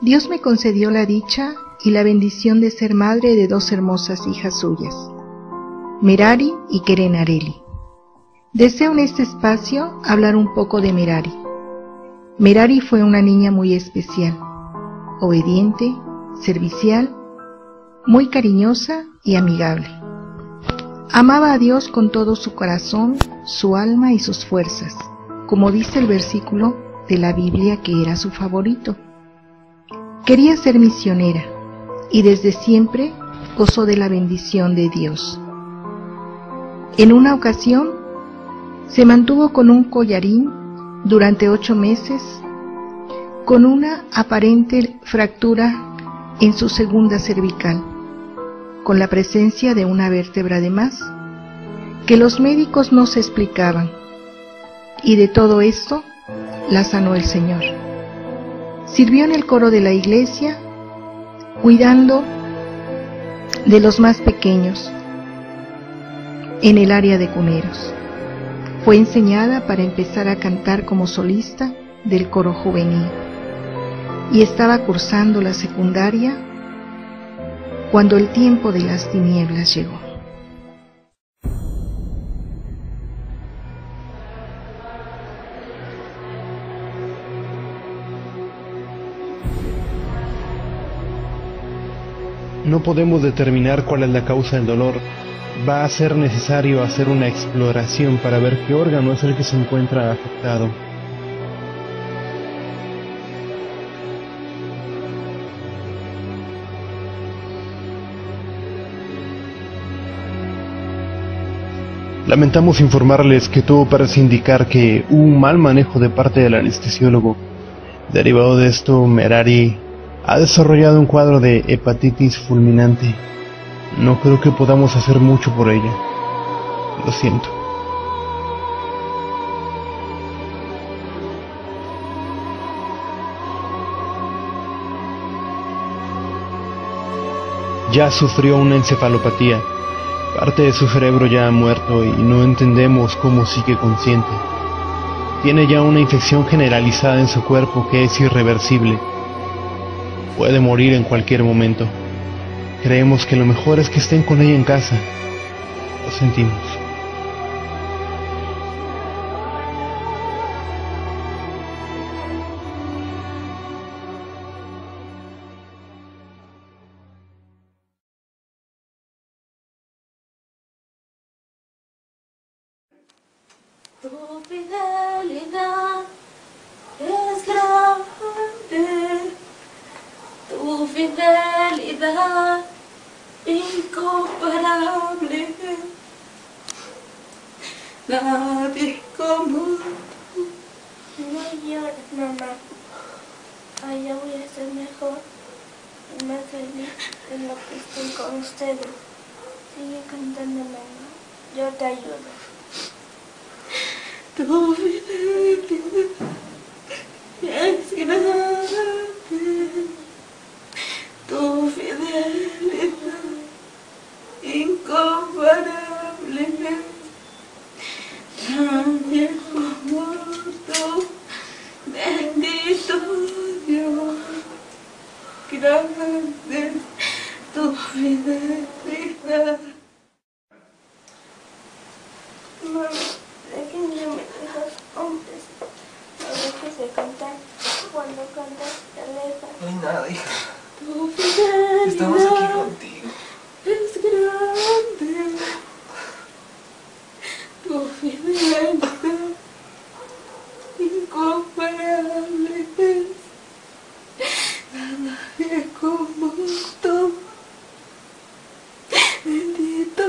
Dios me concedió la dicha y la bendición de ser madre de dos hermosas hijas suyas, Merari y Keren Areli. Deseo en este espacio hablar un poco de Merari. Merari fue una niña muy especial, obediente, servicial, muy cariñosa y amigable. Amaba a Dios con todo su corazón, su alma y sus fuerzas, como dice el versículo de la Biblia que era su favorito. Quería ser misionera y desde siempre gozó de la bendición de Dios. En una ocasión se mantuvo con un collarín durante ocho meses con una aparente fractura en su segunda cervical, con la presencia de una vértebra de más, que los médicos no se explicaban, y de todo esto la sanó el Señor. Sirvió en el coro de la iglesia, cuidando de los más pequeños en el área de cuneros. Fue enseñada para empezar a cantar como solista del coro juvenil y estaba cursando la secundaria cuando el tiempo de las tinieblas llegó. No podemos determinar cuál es la causa del dolor. Va a ser necesario hacer una exploración para ver qué órgano es el que se encuentra afectado. Lamentamos informarles que todo parece indicar que hubo un mal manejo de parte del anestesiólogo. Derivado de esto, Merari ha desarrollado un cuadro de hepatitis fulminante. No creo que podamos hacer mucho por ella. Lo siento. Ya sufrió una encefalopatía Parte de su cerebro ya ha muerto y no entendemos cómo sigue consciente. Tiene ya una infección generalizada en su cuerpo que es irreversible. Puede morir en cualquier momento. Creemos que lo mejor es que estén con ella en casa. Lo sentimos. Fidelidad incomparable. Nadie como tú. No llores, mamá. Allá voy a ser mejor y más feliz en lo que estoy con ustedes. Sigue cantando, mamá. Yo te ayudo. Tu fidelidad es grande, tu fidelidad incomparable. Nadie como tú, bendito Dios, grande tu fidelidad. Mamá, déjenme esos hombres. No dejes de cantar. Cuando cantas te alejas. No hay nada, hija. Tu fidelidad Estamos aquí contigo. es grande. Tu fidelidad incomparable es. Nadie como tú. Bendito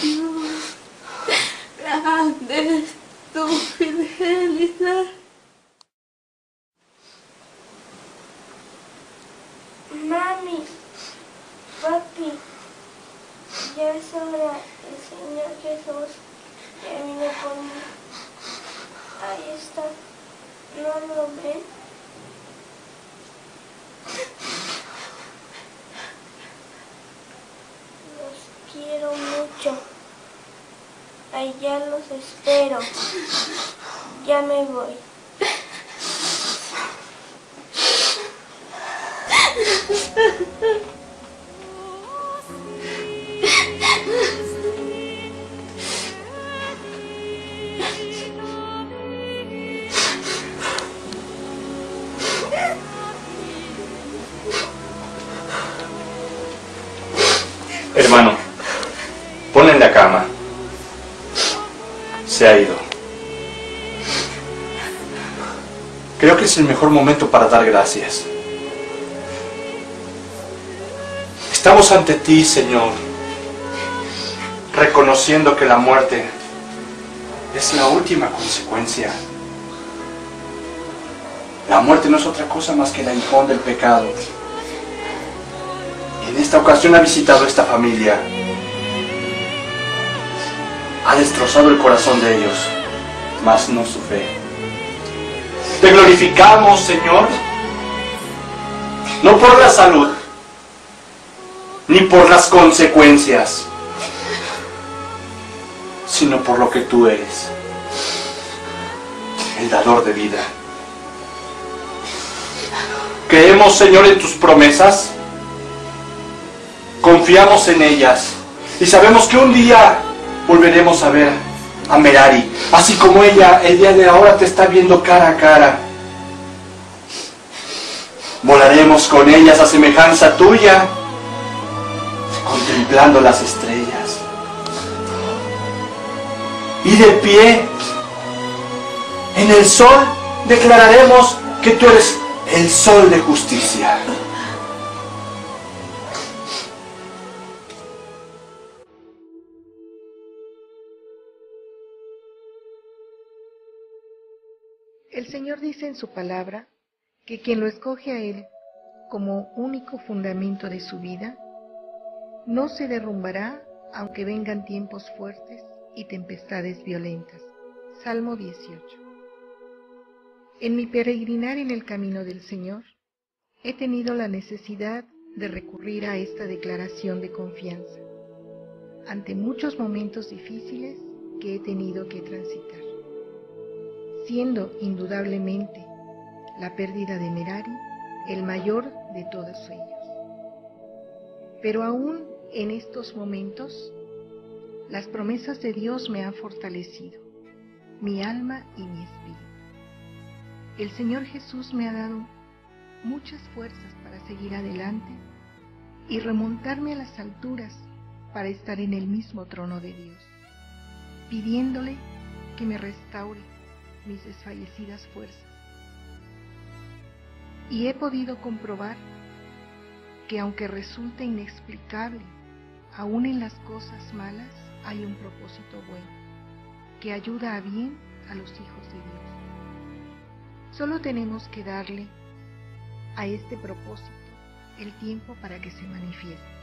Dios. Grande es tu fidelidad. Mami, papi, ya es hora. El Señor Jesús ya vino por mí. Ahí está. ¿No lo ven? Los quiero mucho. Allá los espero. Ya me voy. Hermano, ponle en la cama. Se ha ido. Creo que es el mejor momento para dar gracias. Estamos ante ti, Señor, reconociendo que la muerte es la última consecuencia. La muerte no es otra cosa más que la aguijón del pecado. En esta ocasión ha visitado esta familia. Ha destrozado el corazón de ellos, mas no su fe. Te glorificamos, Señor, no por la salud, ni por las consecuencias, sino por lo que tú eres, el dador de vida. Creemos, Señor, en tus promesas confiamos en ellas y sabemos que un día volveremos a ver a Merari, así como ella el día de ahora te está viendo cara a cara. Volaremos con ellas a semejanza tuya, contemplando las estrellas. Y de pie, en el sol, declararemos que tú eres el sol de justicia. El Señor dice en su palabra que quien lo escoge a Él como único fundamento de su vida, no se derrumbará aunque vengan tiempos fuertes y tempestades violentas. Salmo 18. En mi peregrinar en el camino del Señor, he tenido la necesidad de recurrir a esta declaración de confianza ante muchos momentos difíciles que he tenido que transitar siendo indudablemente la pérdida de Merari el mayor de todos ellos. Pero aún en estos momentos, las promesas de Dios me han fortalecido, mi alma y mi espíritu. El Señor Jesús me ha dado muchas fuerzas para seguir adelante y remontarme a las alturas para estar en el mismo trono de Dios, pidiéndole que me restaure mis desfallecidas fuerzas. Y he podido comprobar que aunque resulte inexplicable, aún en las cosas malas hay un propósito bueno, que ayuda a bien a los hijos de Dios. Solo tenemos que darle a este propósito el tiempo para que se manifieste.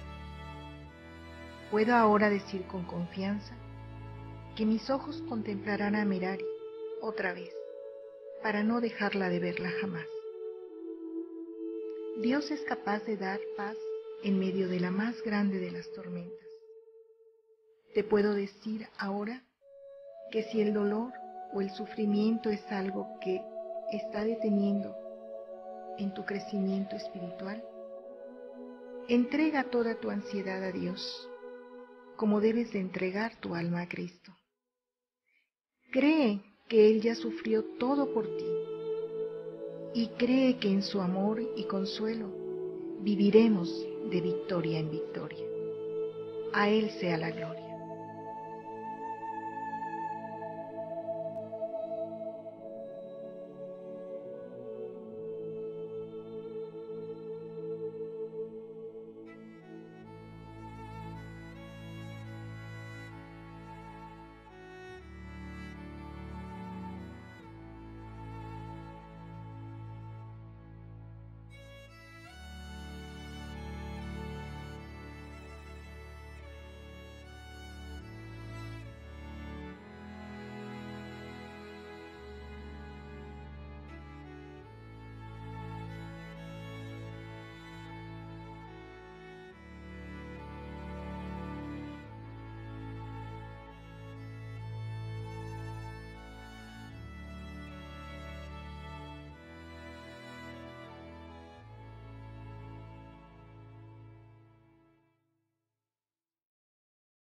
Puedo ahora decir con confianza que mis ojos contemplarán a Merari otra vez, para no dejarla de verla jamás. Dios es capaz de dar paz en medio de la más grande de las tormentas. Te puedo decir ahora que si el dolor o el sufrimiento es algo que está deteniendo en tu crecimiento espiritual, entrega toda tu ansiedad a Dios, como debes de entregar tu alma a Cristo. Cree que Él ya sufrió todo por ti y cree que en su amor y consuelo viviremos de victoria en victoria. A Él sea la gloria.